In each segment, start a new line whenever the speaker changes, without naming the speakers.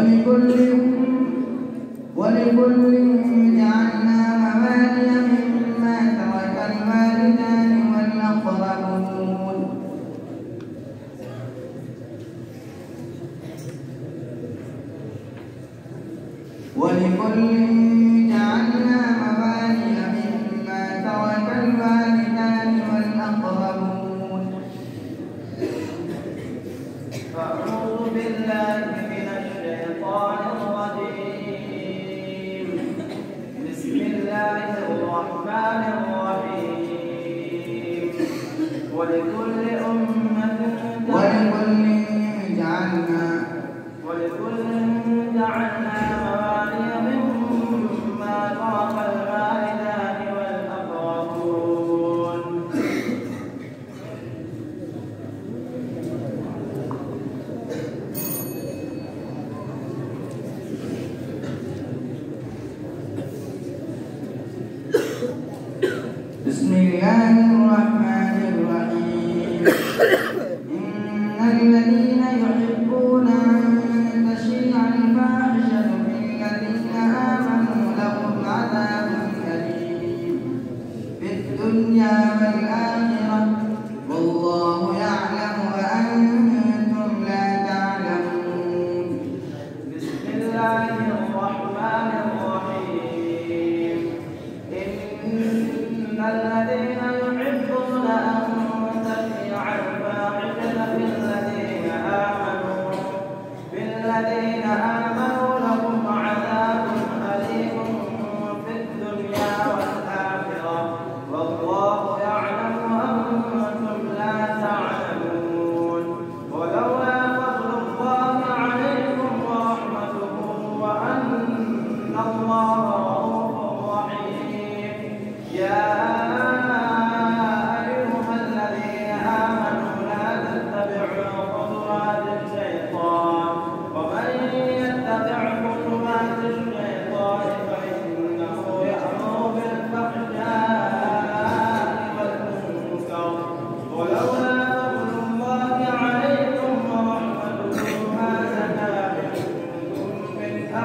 ولكل ولكل جعلنا موالي مما ترك الوالدان والأقربون.
ولكل فأعوذ بالله الرحمن الرحيم. ولكل أمة Bismillahirrahmanirrahim.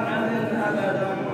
أبدا